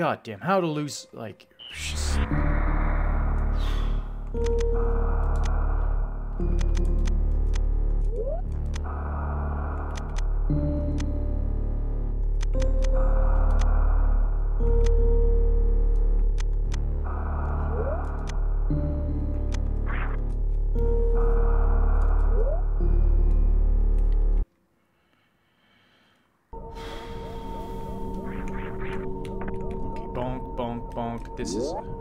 God damn, how to lose, like... this is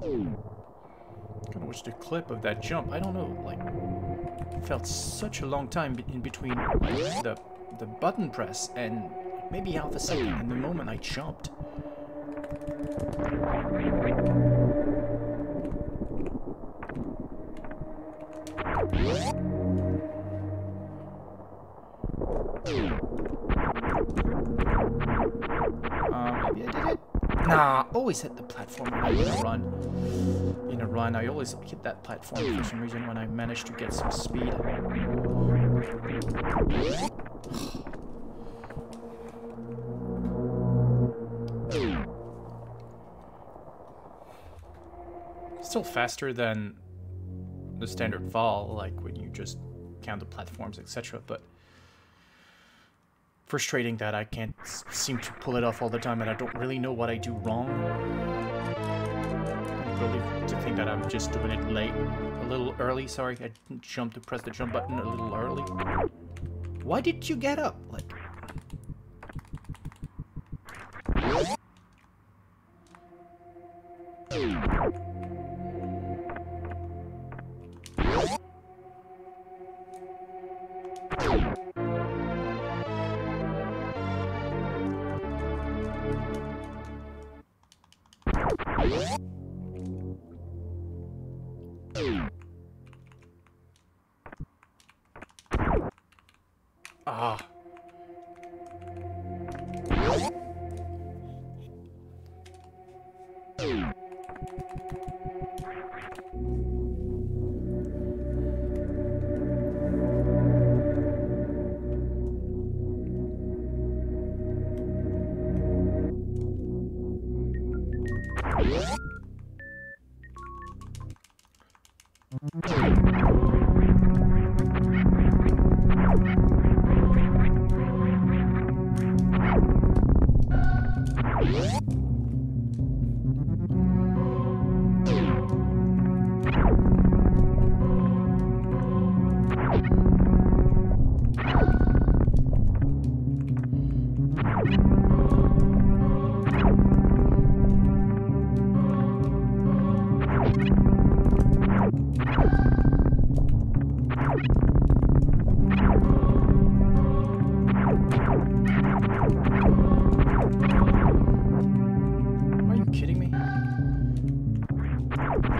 Gonna watch the clip of that jump. I don't know, like, felt such a long time in between the the button press and maybe half a second in the moment I jumped. Always hit the platform in a run. In a run, I always hit that platform for some reason when I manage to get some speed. Still faster than the standard fall, like when you just count the platforms, etc. But frustrating that I can't seem to pull it off all the time and I don't really know what I do wrong. I believe to think that I'm just doing it late. A little early, sorry. I didn't jump to press the jump button a little early. Why did you get up? Like...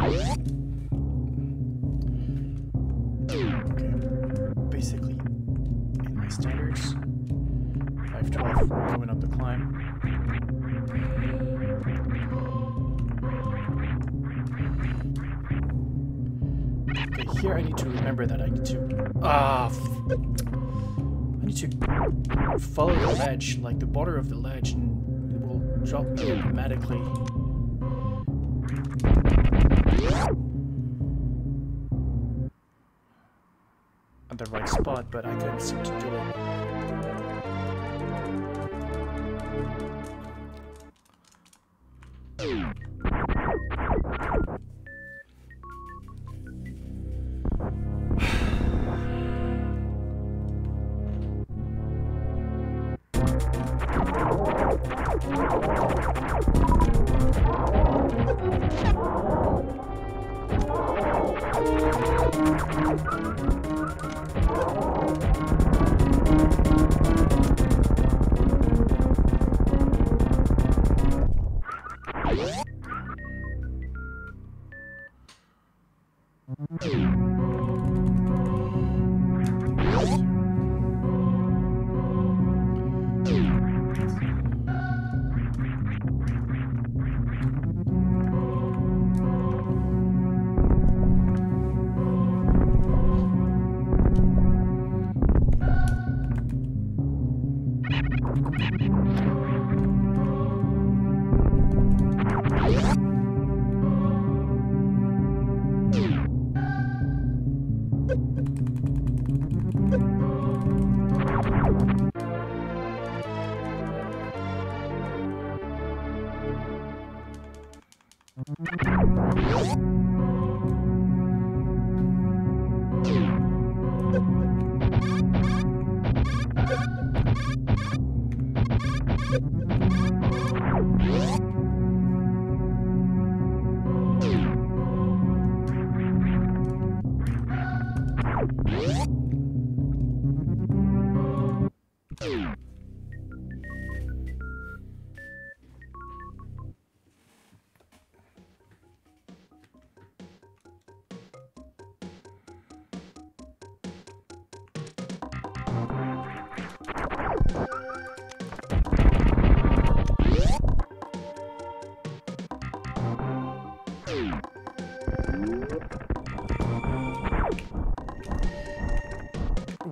Okay. Basically, in my standards, 512 going up the climb. Okay, here I need to remember that I need to... Ah! I need to follow the ledge, like the border of the ledge, and it will drop me automatically. At the right spot, but I couldn't seem to do it.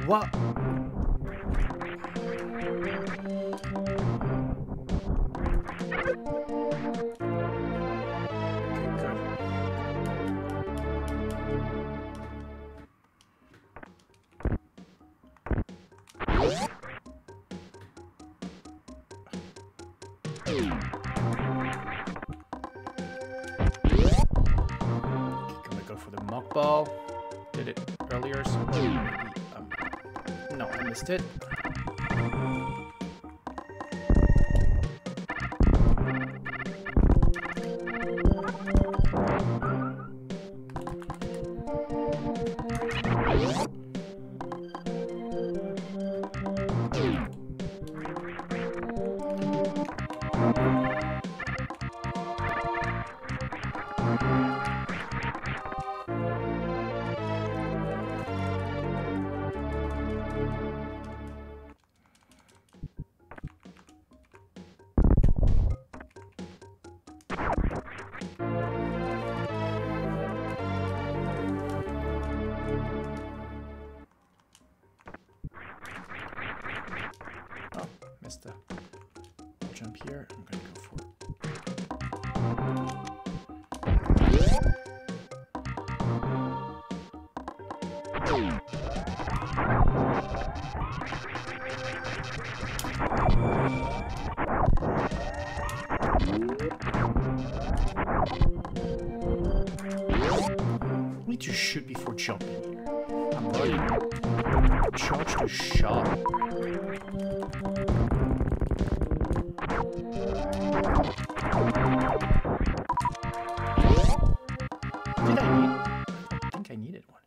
What? It. Shoot before jumping here. I'm. Charge shot. Did I need? I think I needed one.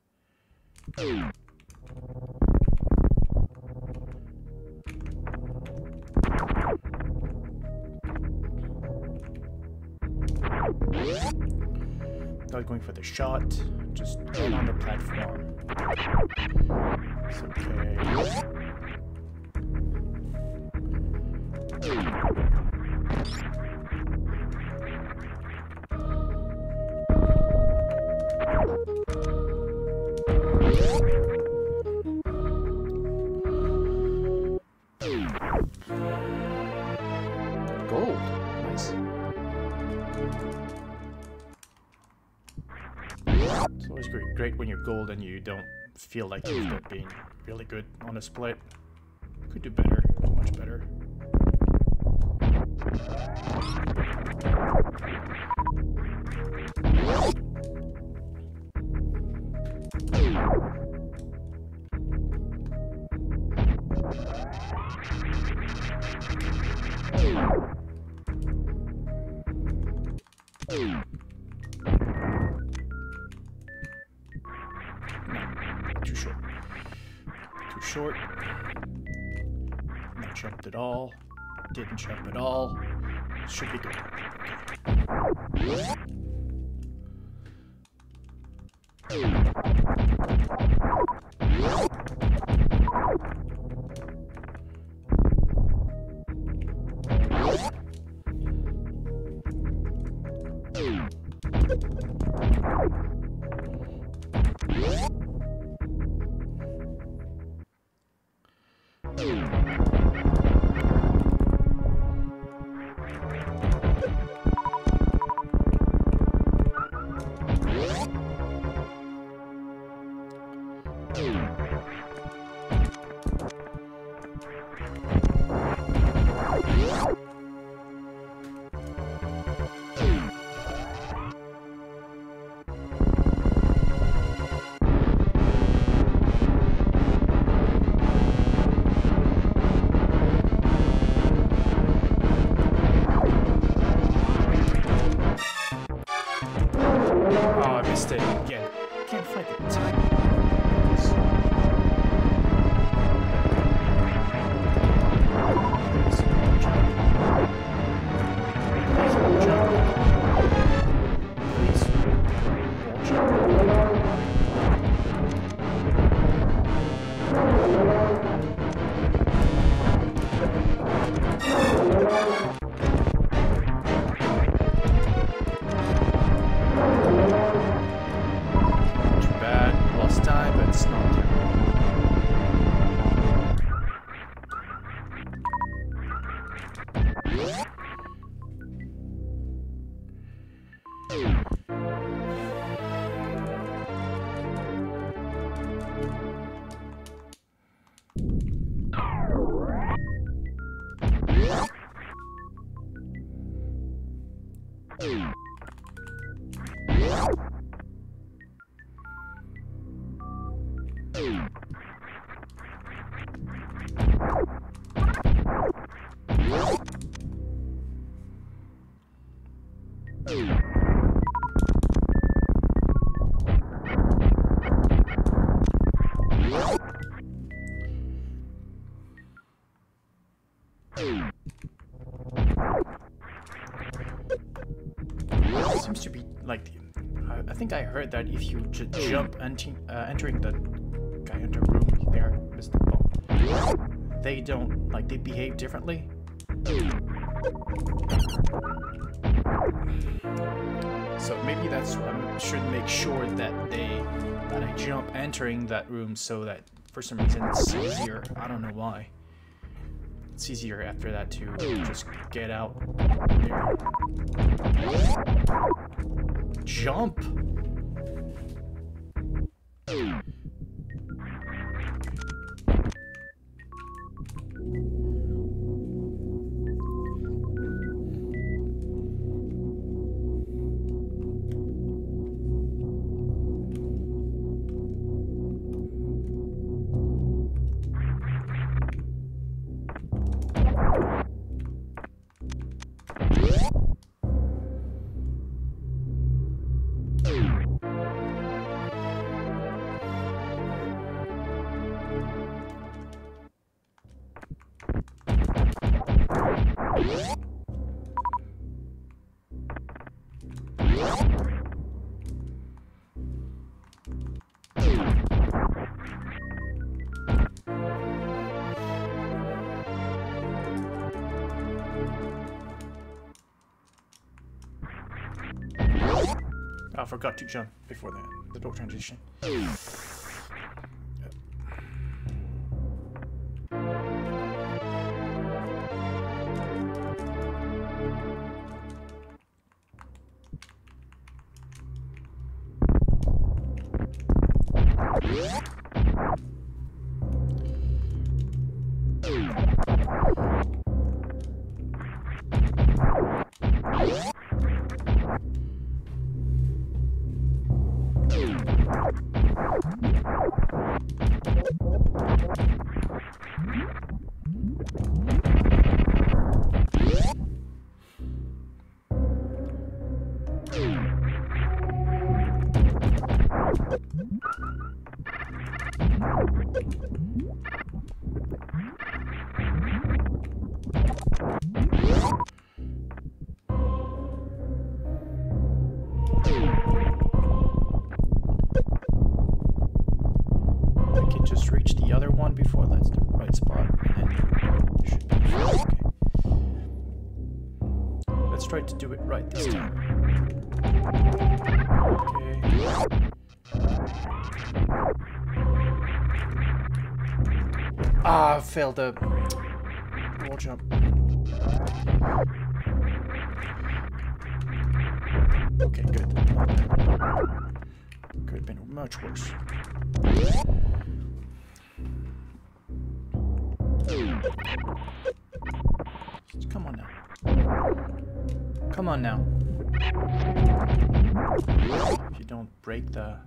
Not going for the shot, on the platform. Gold and you don't feel like you've been really good on a split. Could do better, much better. At all. Didn't jump at all. Should be good. Oh, heard that if you j jump uh, entering the guy under room there, Mr. Ball, they don't like they behave differently. So maybe that's why I should make sure that they that I jump entering that room so that for some reason it's easier. I don't know why. It's easier after that to just get out there. Jump! Thank you. Forgot to jump before the, the door transition. Before that's the right spot, and then should be. Okay. Let's try to do it right this time. Okay. Ah, failed the wall jump. Okay, good. Could have been much worse. Come on now. Come on now. If you don't break the...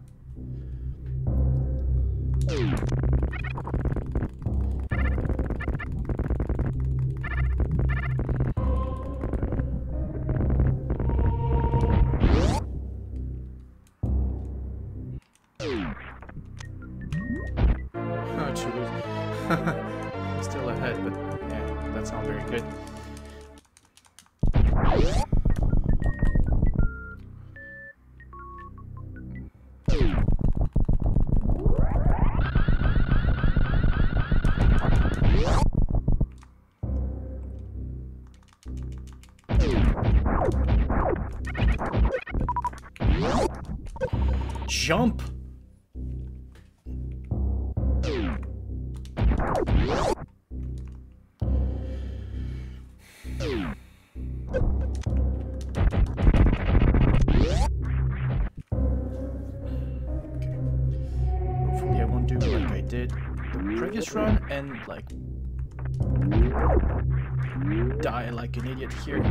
die like an idiot here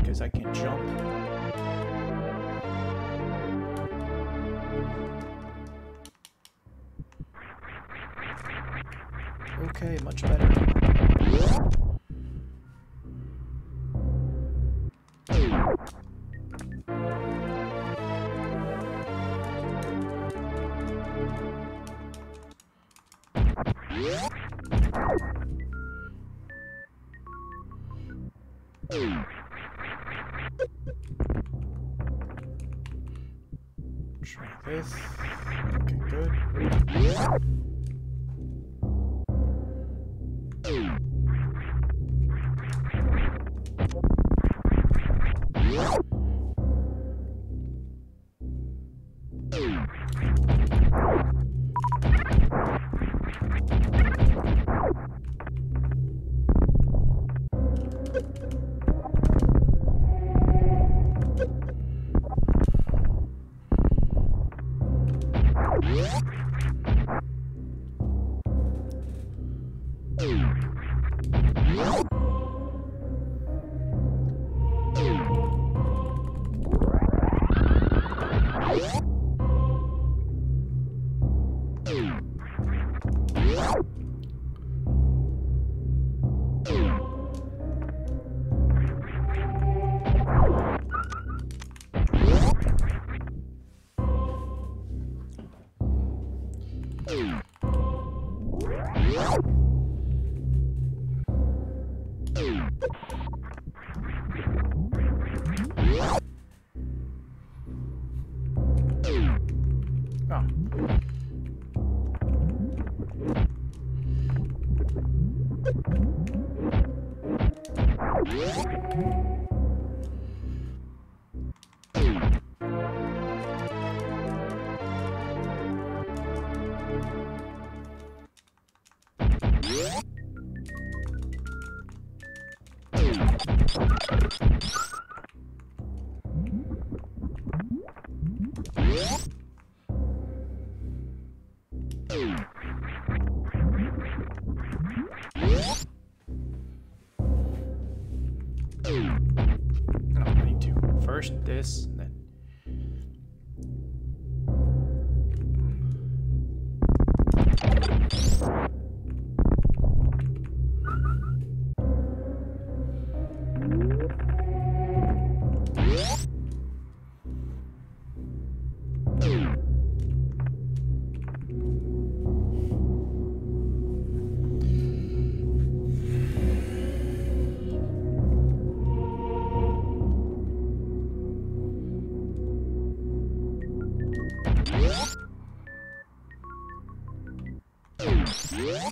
Woo!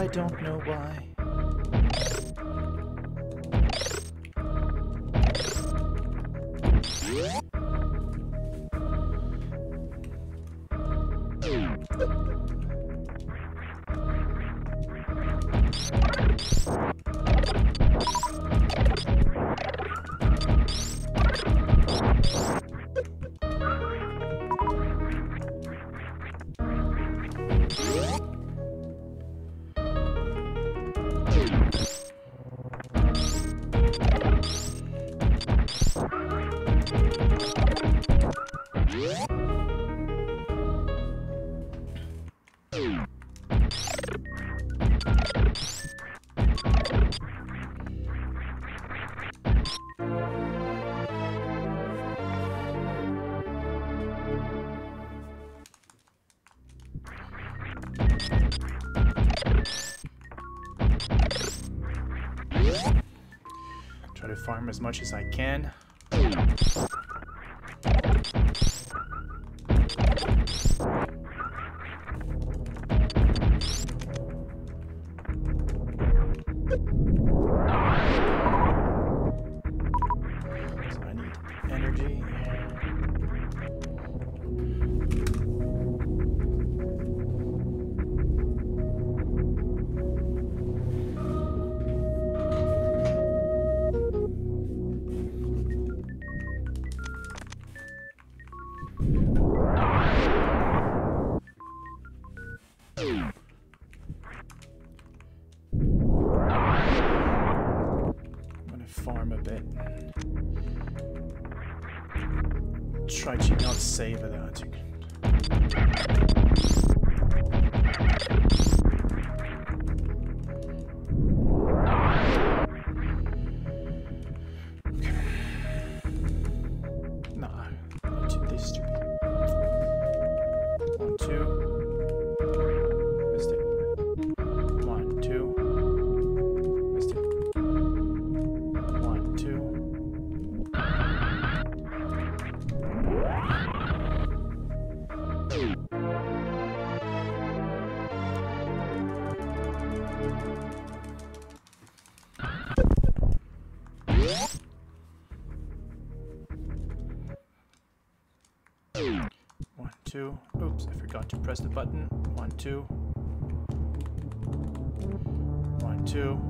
I don't know why. as much as I can. two. Oops, I forgot to press the button. One, two. One, two.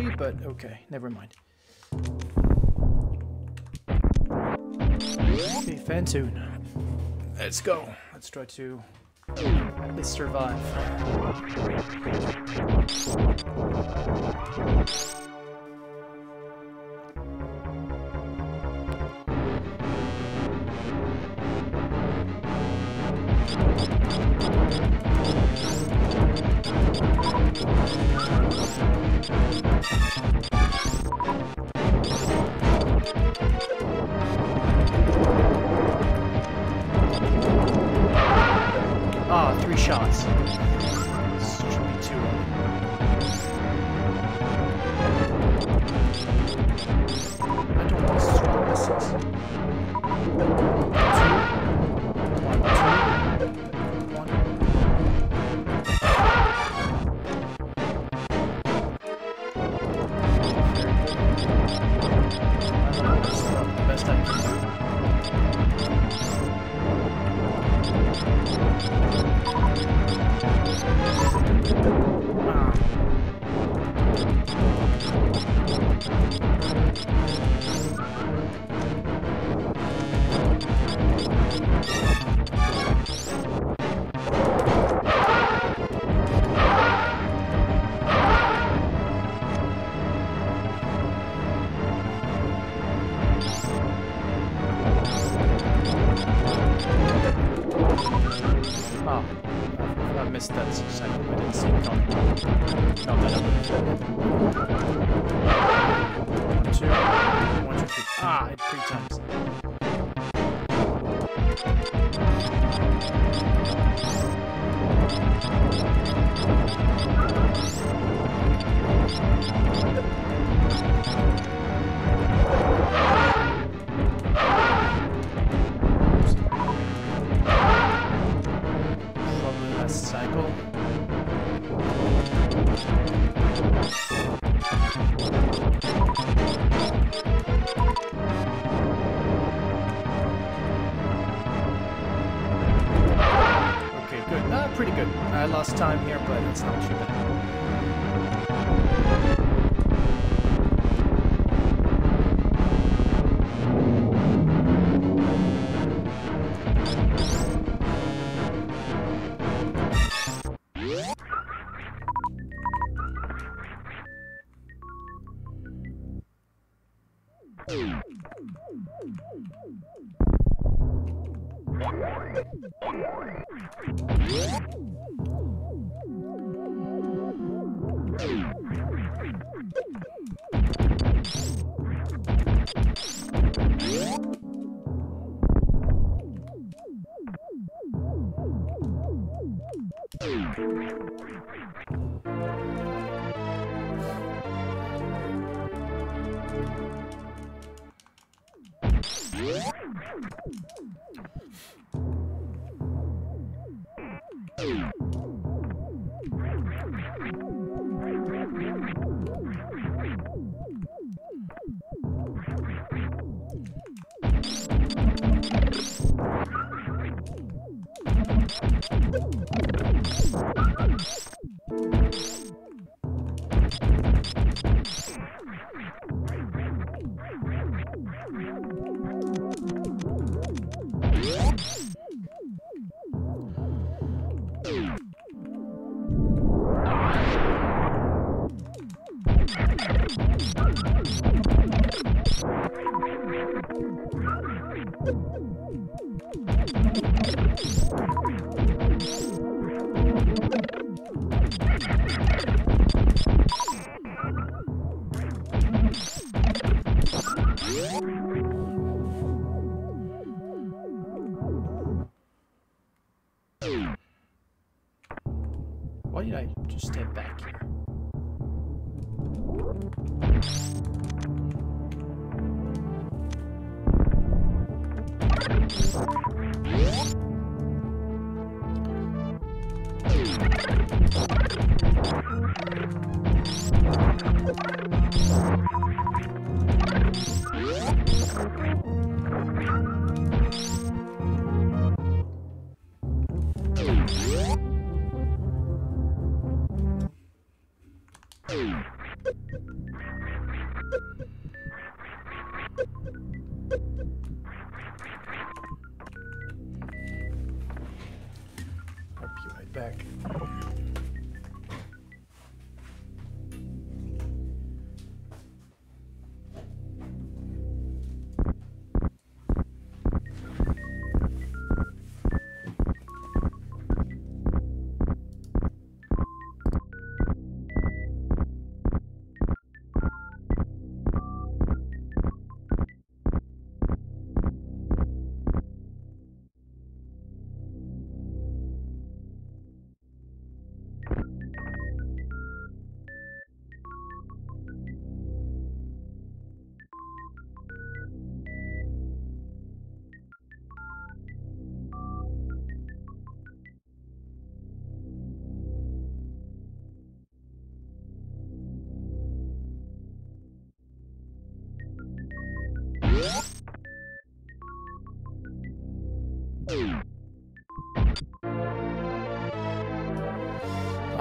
energy, but okay, never mind. Okay, Fantoon. Let's go. Let's try to at least survive. Woo!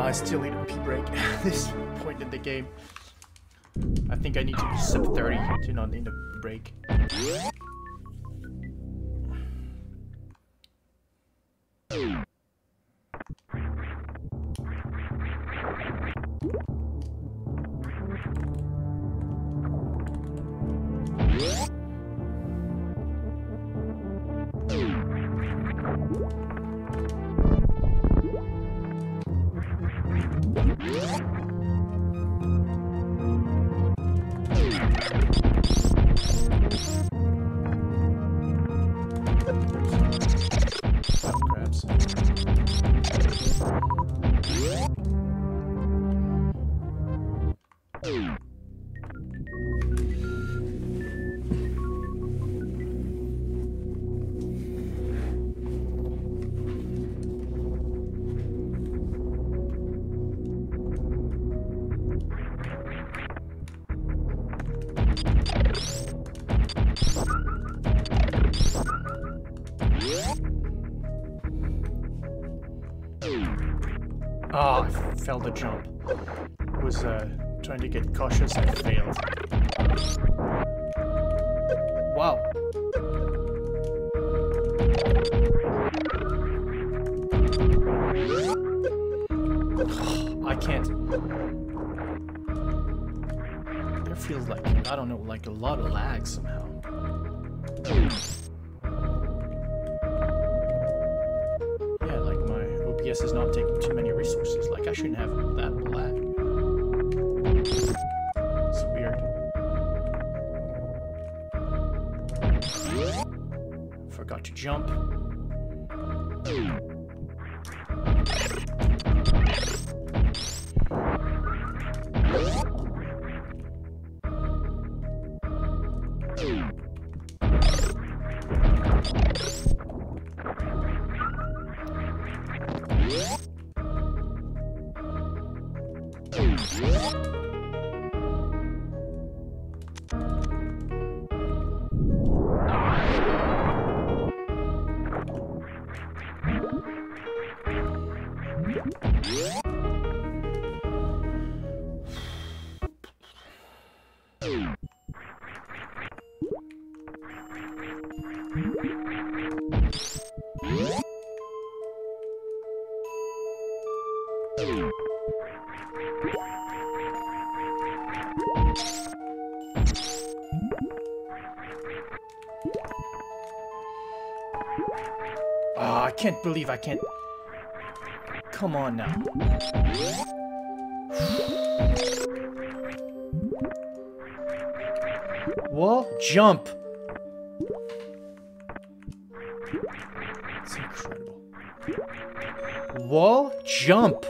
I still need a pee break at this point in the game. I think I need to be sub 30 to not need a break. Jump. Can't believe I can't. Come on now. Wall jump. It's incredible. Wall jump.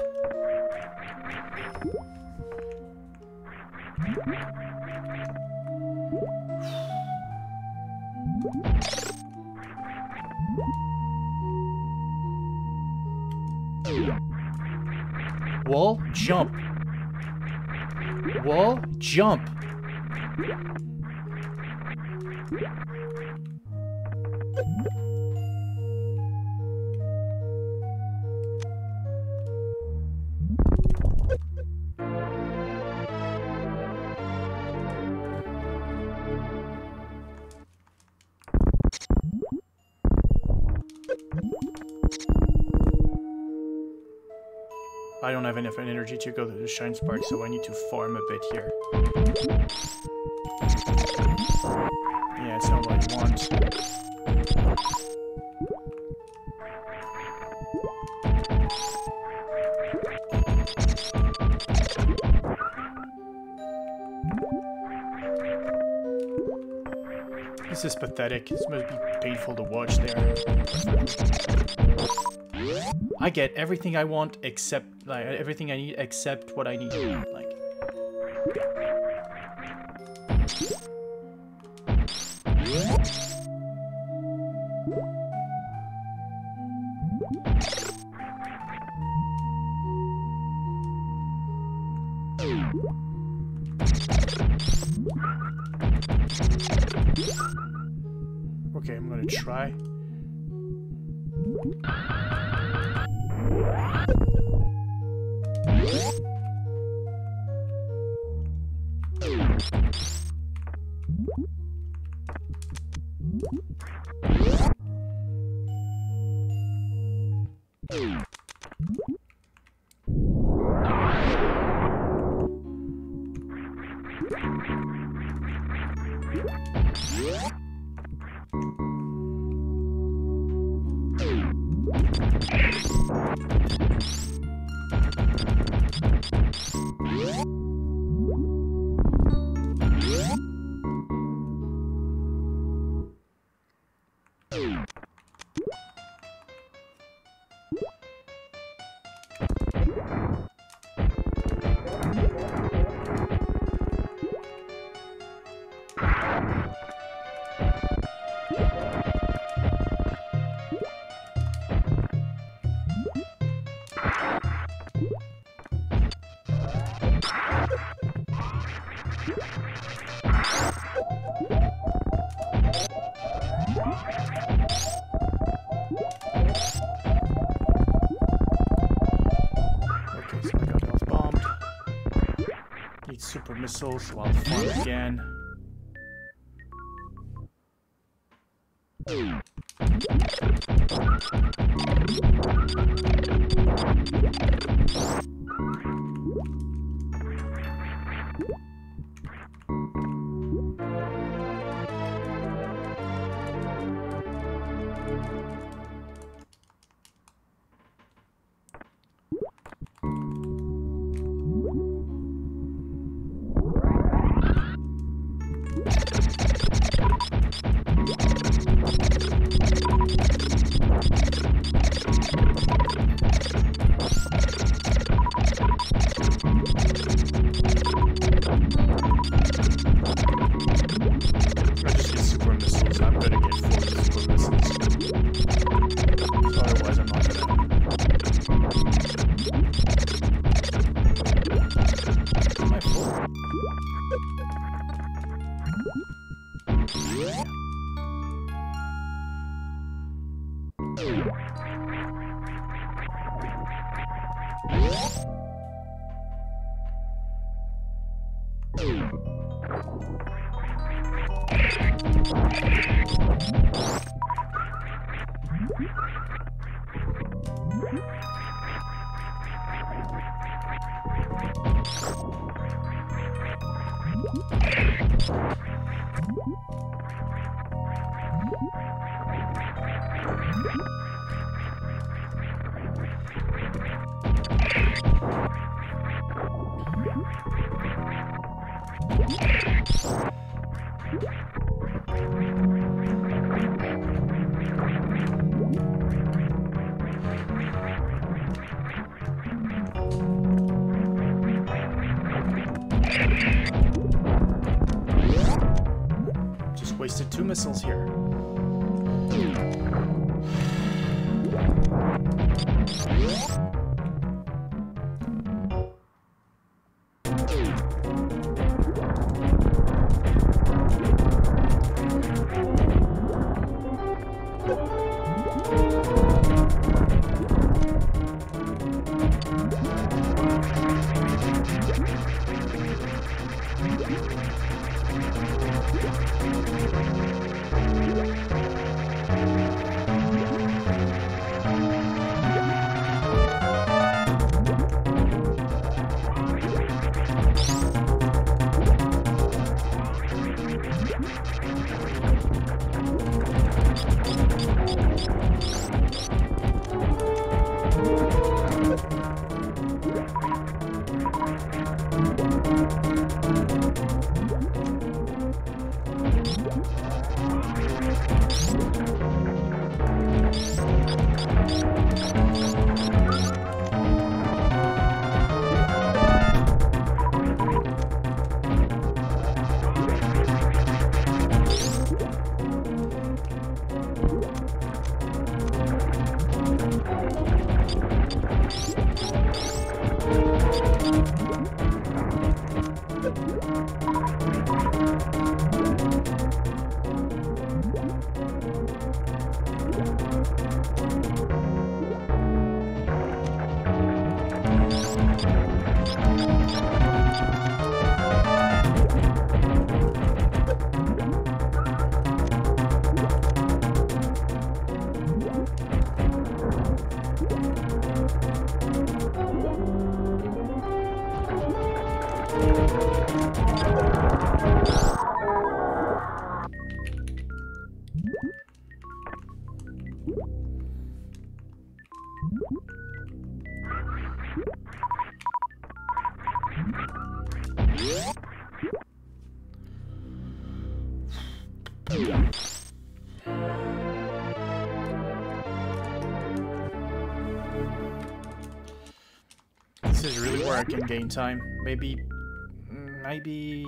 Wall, jump. Wall, jump. Have enough energy to go to the Shine Spark, so I need to farm a bit here. Yeah, it's not what I want. This is pathetic. This must be painful to watch there. I get everything I want except like everything I need except what I need. Like super can gain time. Maybe... Maybe...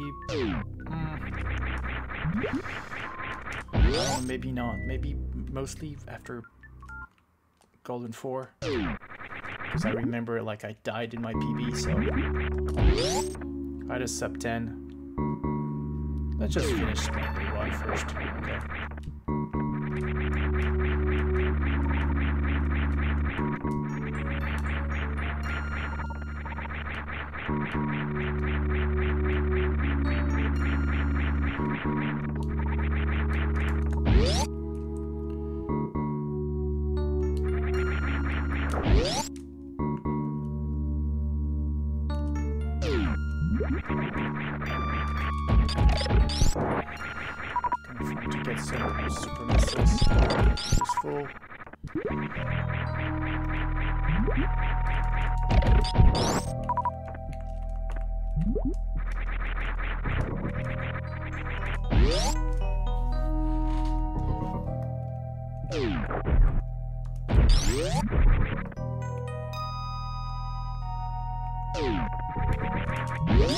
Mm, maybe not. Maybe mostly after Golden 4. Because I remember like I died in my PB, so... I a sub 10. Let's just finish the one first. Okay.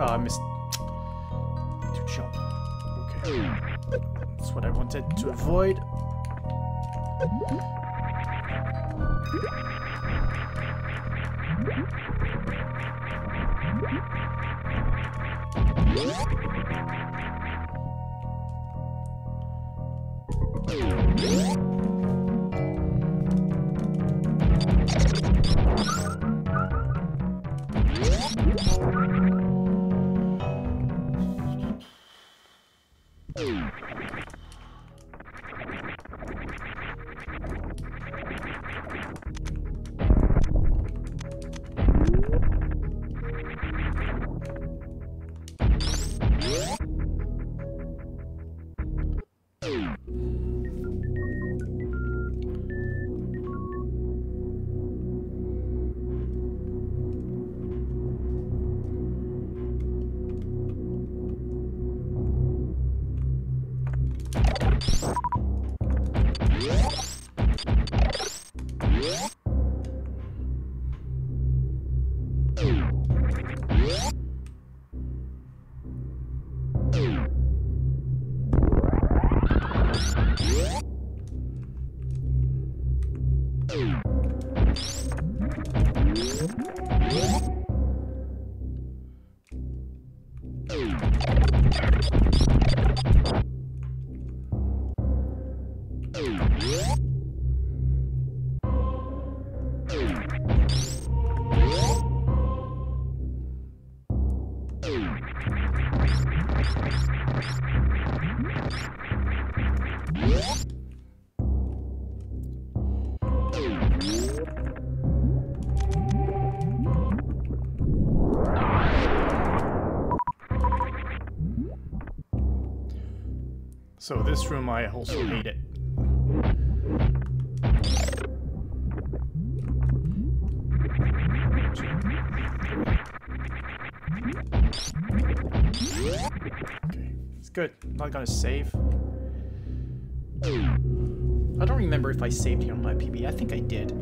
Oh, I missed. To jump. Okay. That's what I wanted to avoid. So this room, I also hate it. Okay, it's good. I'm not gonna save. I don't remember if I saved here on my PB. I think I did.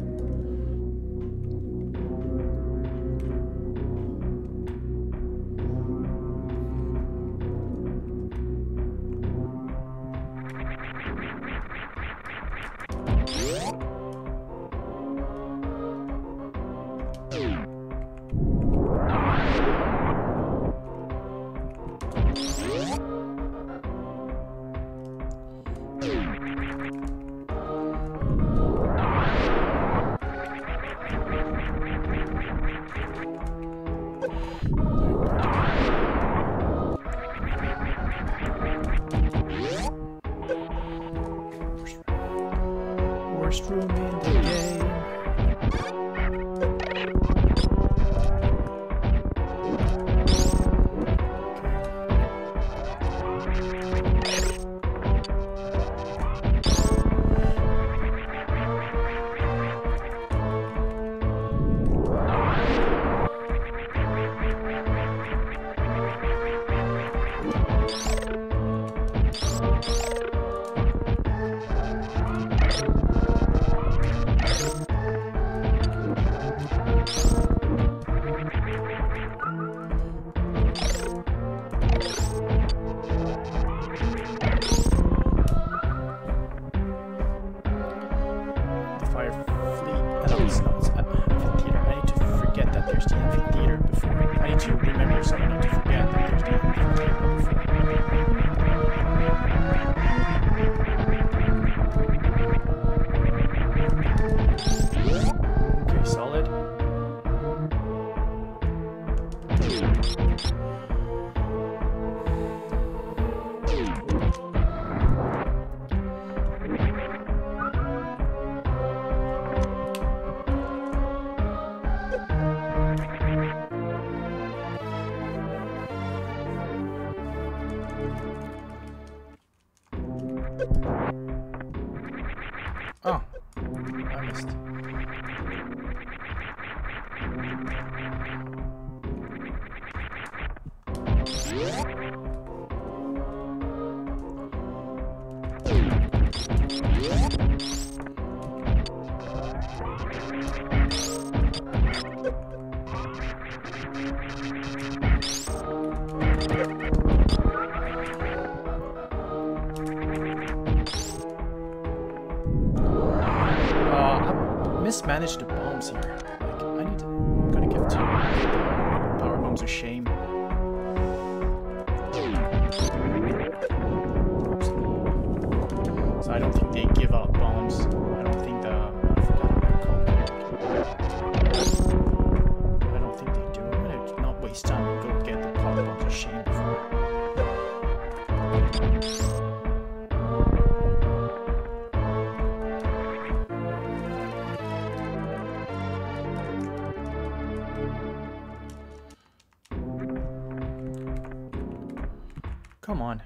Come on.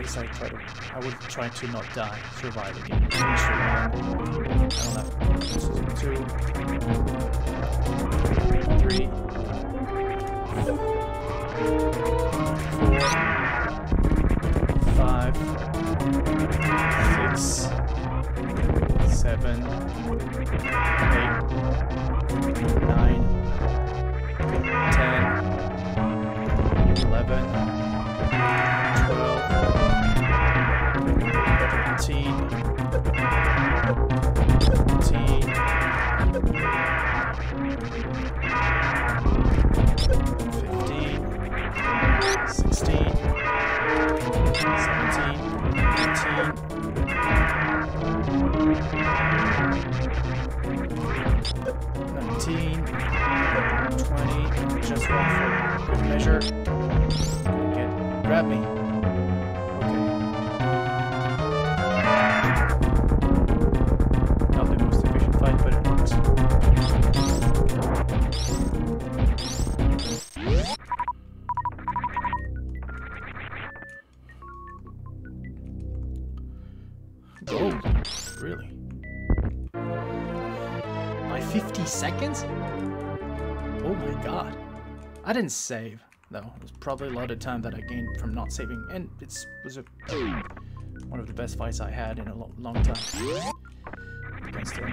about my technique at really. Actually, I'm like 0% sure. But at least I I would try to not die, survive again. I don't have, this is two, three, four, five, six, seven, eight, nine, ten, eleven, thirteen, fourteen, fifteen, sixteen, seventeen, eighteen. 19, 20, just one for good measure. Get, grab me. Didn't save, though. It was probably a lot of time that I gained from not saving, and it was a, one of the best fights I had in a lo long time against him.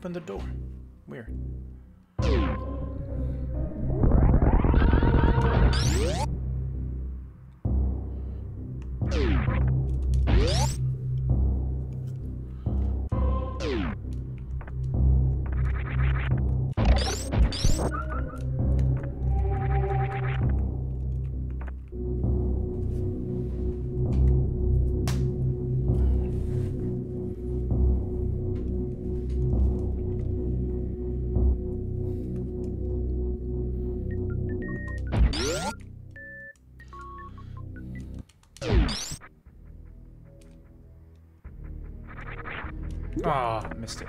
Open the door. Ah, oh, missed it.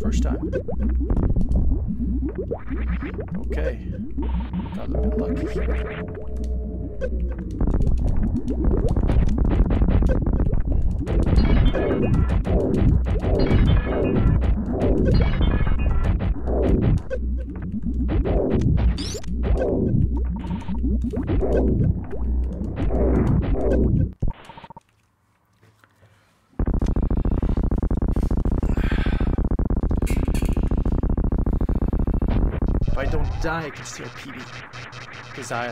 First time. Okay. Got a bit lucky. can still PB. Because I,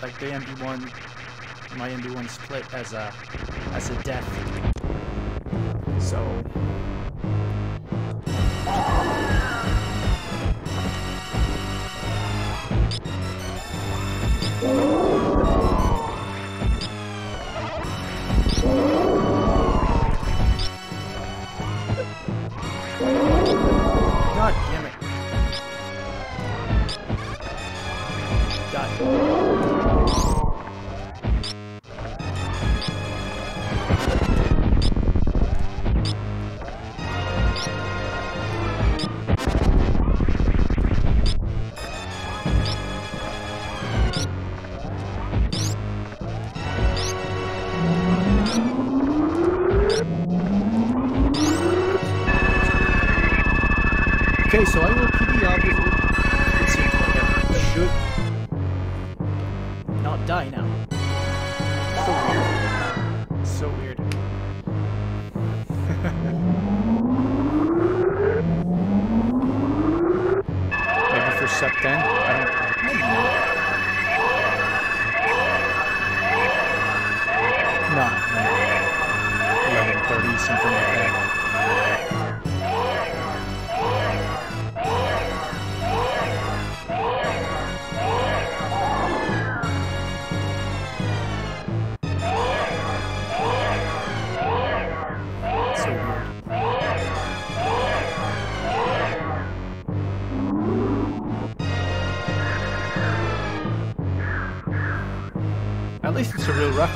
like the MB1, my MB1 split as a, as a death. So,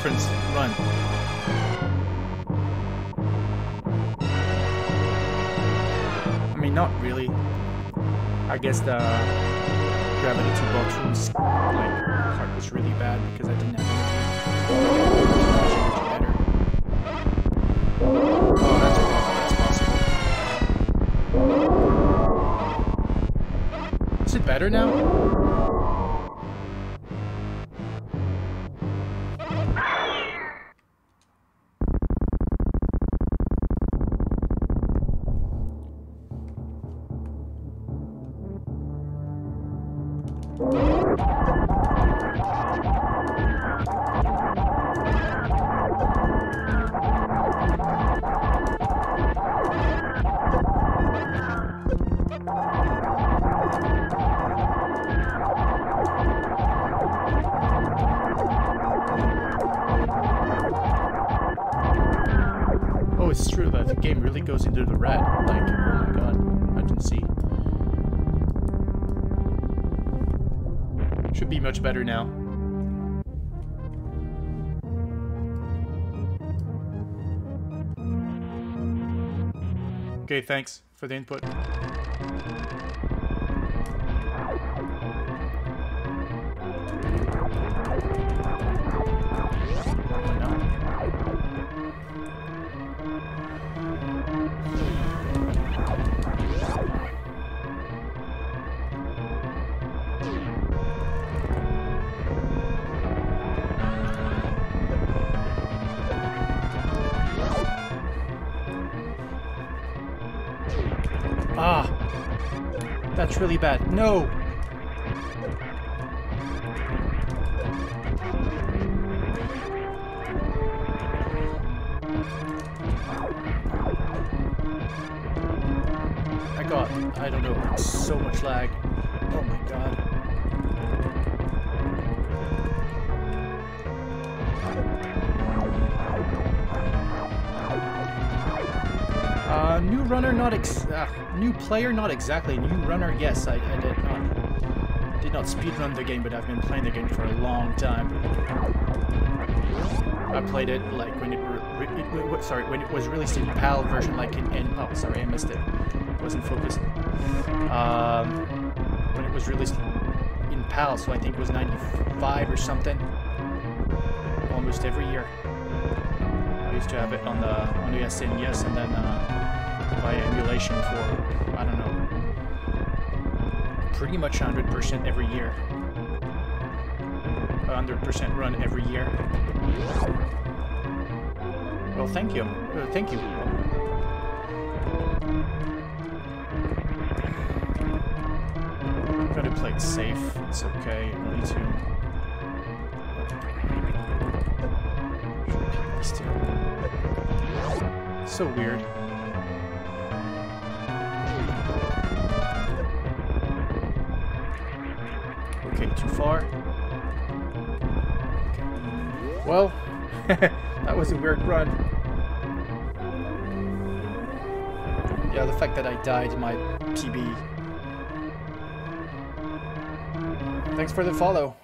run. I mean, not really. I guess the Okay, thanks for the input. Really bad. No! Player, not exactly. New runner, yes, I, I did not did not speedrun the game, but I've been playing the game for a long time. I played it like when it, it, it sorry when it was released in PAL version, like in, in oh sorry I missed it, it wasn't focused. Um, when it was released in PAL, so I think it was 95 or something. Almost every year. I used to have it on the on the SNES and then. Uh, by emulation for, pretty much 100% every year. 100% run every year. Well, thank you. Uh, thank you. I'm gonna play it safe. It's okay. Me too. So weird. Was a weird run. Yeah, the fact that I died my PB. Thanks for the follow.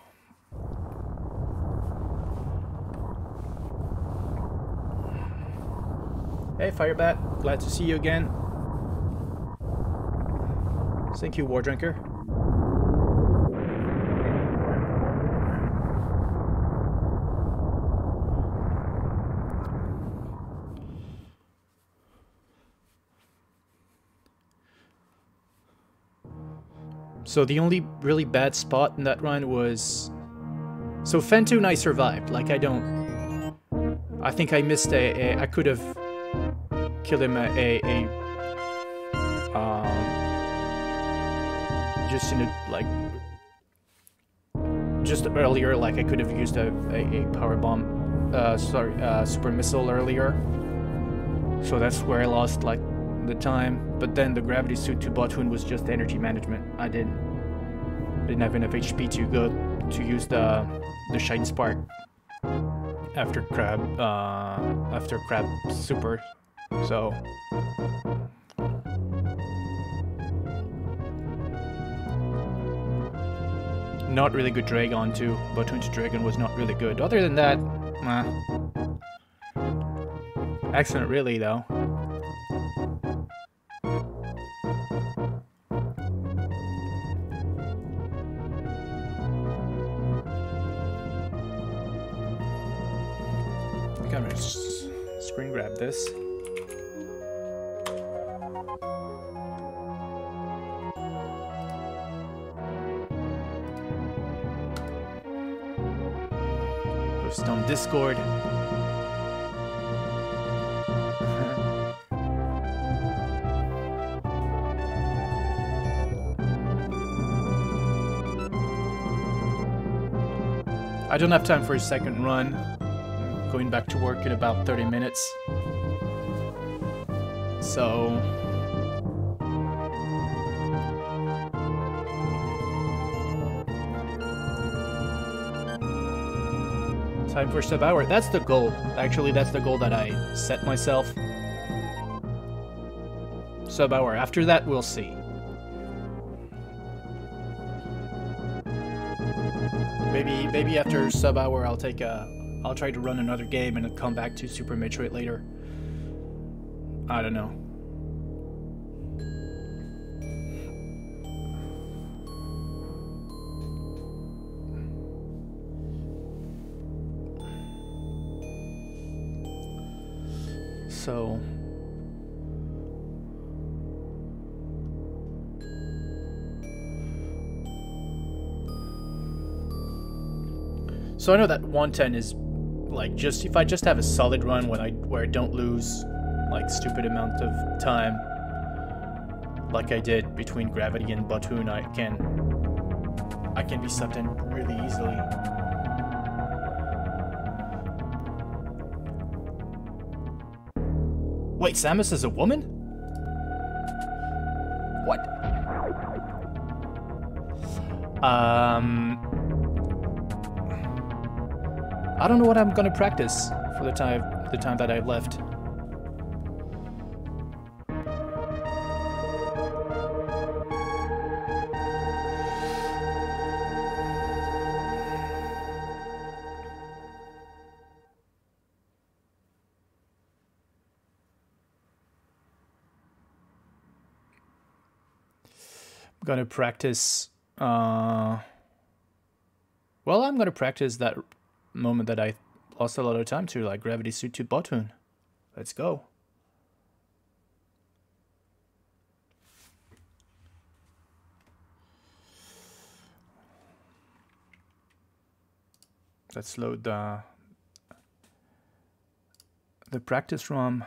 Hey, Firebat. Glad to see you again. Thank you, War Drinker. So the only really bad spot in that run was... So Phantoon I survived, like I don't... I think I missed a... a I could have killed him a... a, a um, just in a, like... Just earlier, like I could have used a, a, a power bomb, uh, sorry, uh, super missile earlier. So that's where I lost like the time. But then the gravity suit to Botwoon was just energy management. I didn't didn't have enough HP to go to use the the shine spark after crab uh, after crab super. So not really good Draygon too. To Draygon was not really good. Other than that, nah. Excellent really though. I don't have time for a second run. I'm going back to work in about 30 minutes. So... Time for sub hour. That's the goal. Actually, that's the goal that I set myself. Sub hour. After that, we'll see. Maybe after sub hour I'll take a I'll try to run another game and come back to Super Metroid later. I don't know. So I know that 110 is like just if I just have a solid run when I where I don't lose like stupid amount of time like I did between Gravity and Botwoon, I can I can be sucked in really easily. Wait, Samus is a woman? What? Um I don't know what I'm gonna practice for the time the time that I have left. I'm gonna practice uh well I'm gonna practice that moment that I lost a lot of time to, like Gravity Suit to Botwoon. Let's go. Let's load the the practice ROM.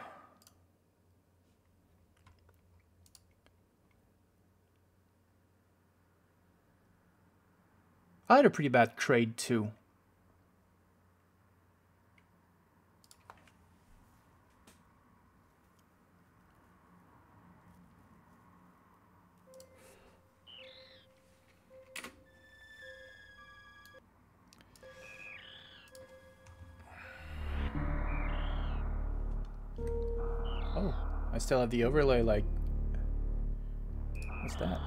I had a pretty bad trade too. Still have the overlay, like... What's that?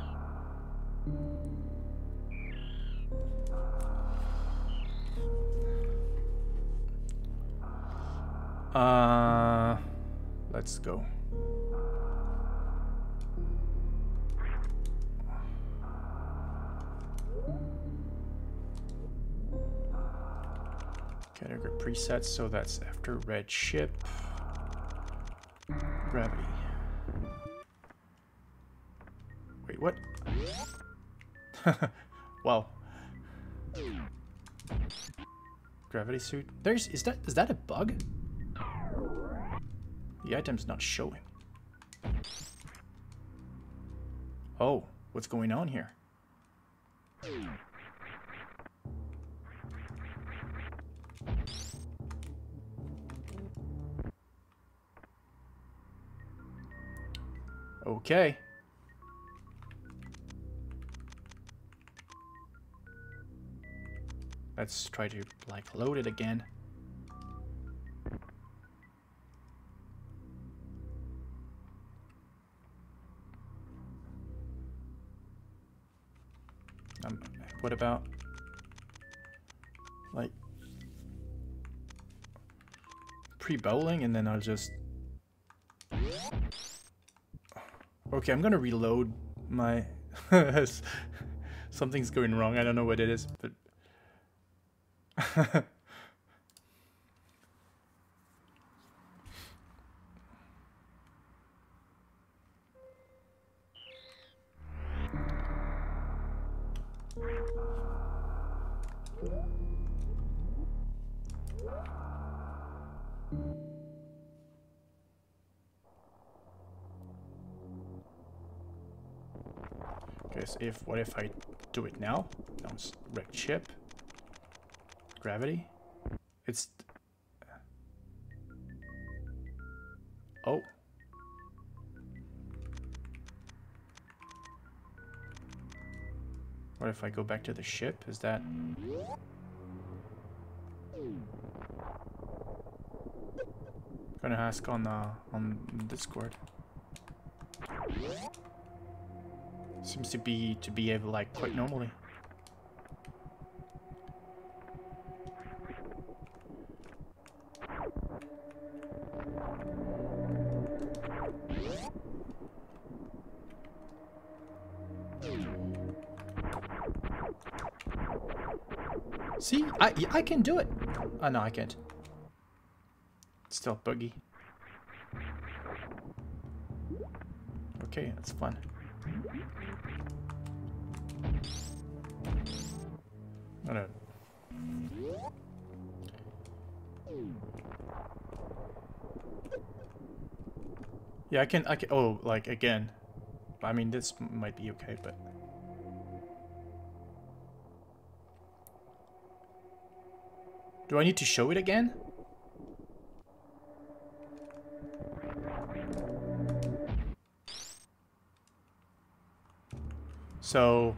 Uh... Let's go. Category presets, so that's after red ship gravity. Wait, what? wow. Gravity suit. There's is that is that a bug? The item's not showing. Oh, what's going on here? Okay. Let's try to, like, load it again. Um, what about... like pre-bowling and then I'll just okay I'm gonna reload my something's going wrong. I don't know what it is but if what if I do it now? It's wreck chip. Gravity. It's Oh. What if I go back to the ship? Is that Gonna ask on uh, on Discord. Seems to be to be able like quite normally. See, I I can do it. Oh no, I can't. It's still buggy. Okay, that's fun. Yeah, I can. I can. Oh, like again. I mean, this might be okay, but. Do I need to show it again? So,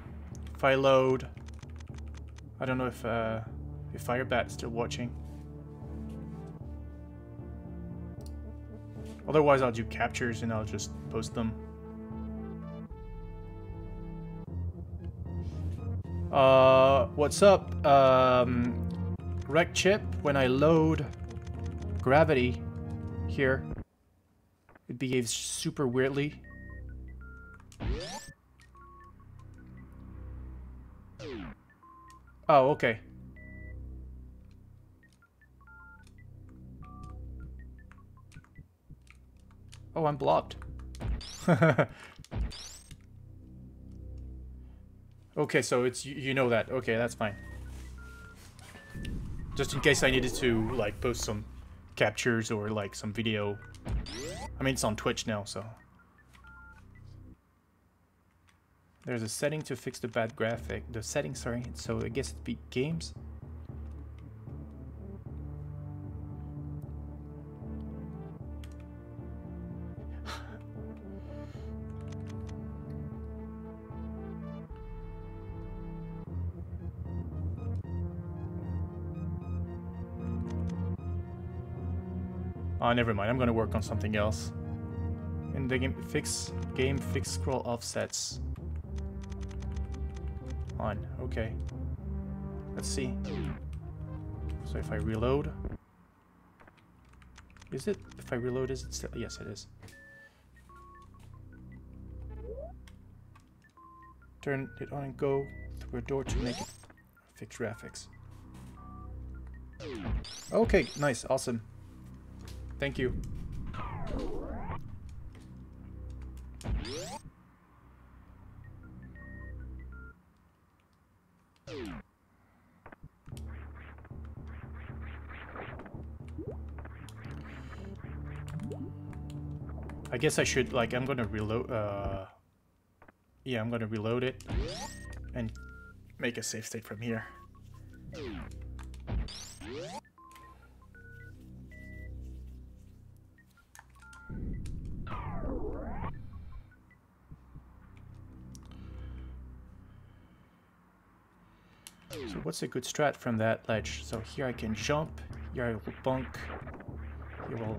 if I load... I don't know if, uh, if Firebat's still watching. Otherwise, I'll do captures and I'll just post them. Uh, what's up? Um, Chip, when I load Gravity here, it behaves super weirdly. Oh, okay. Oh, I'm blocked. okay, so it's you, you know that. Okay, that's fine. Just in case I needed to like post some captures or like some video. I mean, it's on Twitch now, so. There's a setting to fix the bad graphic. The setting, sorry. So I guess it'd be games. Oh, never mind. I'm gonna work on something else. In the game, fix game fix scroll offsets on. Okay. Let's see. So if I reload... Is it? If I reload, is it still? Yes, it is. Turn it on and go through a door to make it fix graphics. Okay, nice, awesome. Thank you. Guess I should, like, I'm gonna reload, uh... Yeah, I'm gonna reload it and make a save state from here. So what's a good strat from that ledge? So here I can jump, here I will bunk, here will...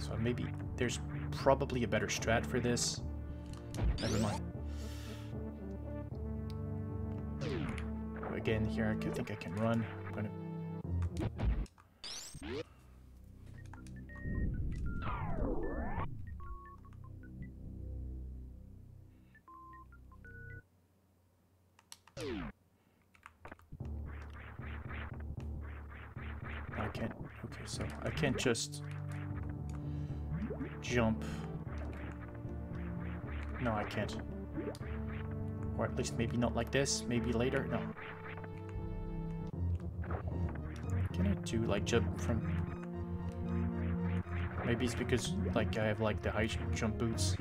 So maybe there's probably a better strat for this. Never mind. Again, here I think I can run. I'm gonna... I can't... Okay, so I can't just jump. No, I can't. Or at least maybe not like this, maybe later, no. Can I do like jump from... Maybe it's because like I have like the high jump boots.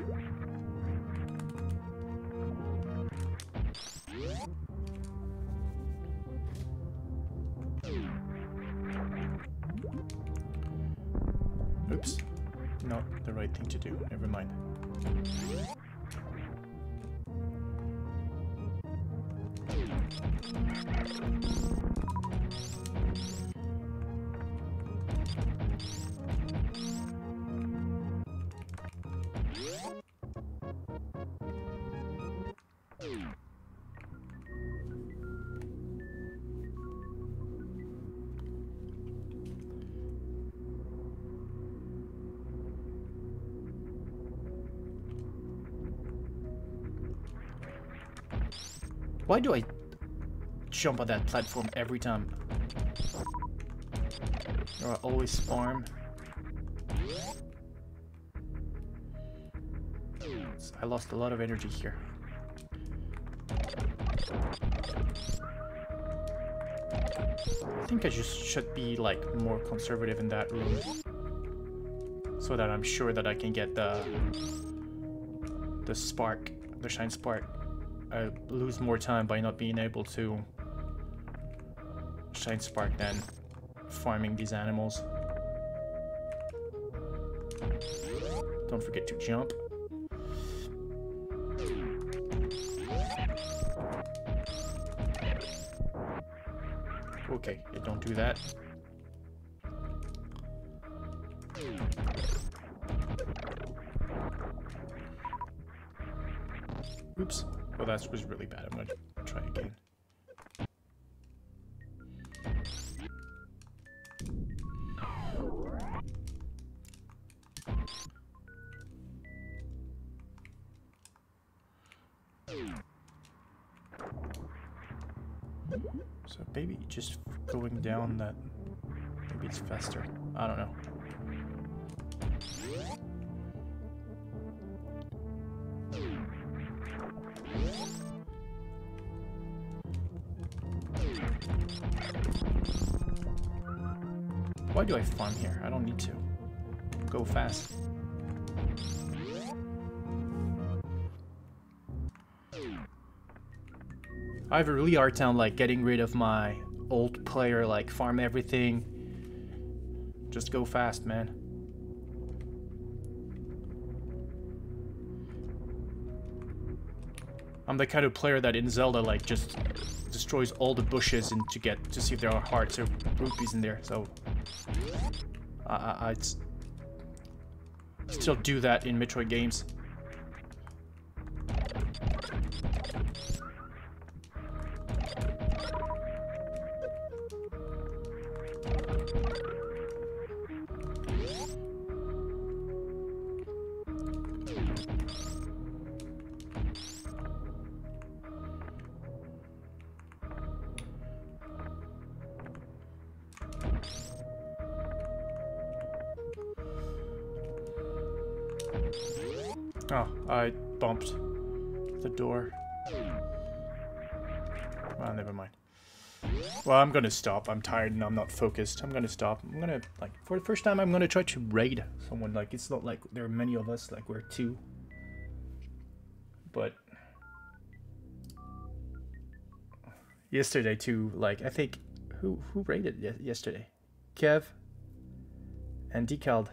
Jump on that platform every time? Or I always farm. I lost a lot of energy here. I think I just should be like more conservative in that room. So that I'm sure that I can get the the spark, the shine spark I lose more time by not being able to shine spark than farming these animals. Don't forget to jump. Okay, don't do that. Oops. Well, that was really bad. I'm gonna down that, maybe it's faster. I don't know. Why do I farm here? I don't need to. Go fast. I have a really hard time like getting rid of my old player, like farm everything. Just go fast, man. I'm the kind of player that in Zelda like just destroys all the bushes and to get to see if there are hearts or rupees in there. So I, I'd still do that in Metroid games. I'm gonna stop. I'm tired and I'm not focused. I'm gonna stop. I'm gonna, like, for the first time, I'm gonna try to raid someone. Like, it's not like there are many of us, like, we're two. But... Yesterday, too, like, I think... Who who raided yesterday? Kev? And Decaled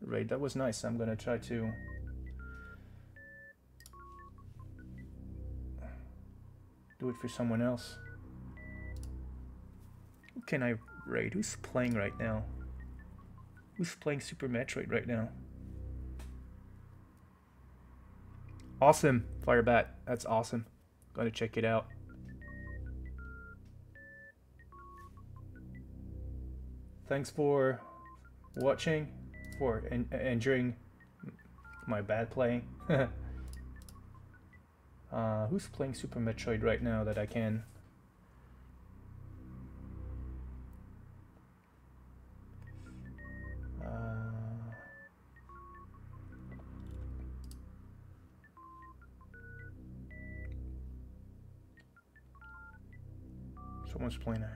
raid. That was nice. I'm gonna try to... do it for someone else. Can I raid? Who's playing right now? Who's playing Super Metroid right now? Awesome, Firebat. That's awesome. Gonna check it out. Thanks for watching, for en enjoying my bad playing. Uh, who's playing Super Metroid right now that I can? Someone's playing a...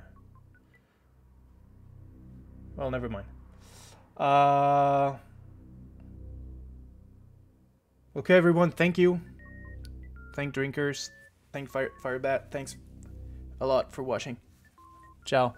Well, never mind. Uh... Okay, everyone, thank you. Thank drinkers. Thank Fire Firebat. Thanks a lot for watching. Ciao.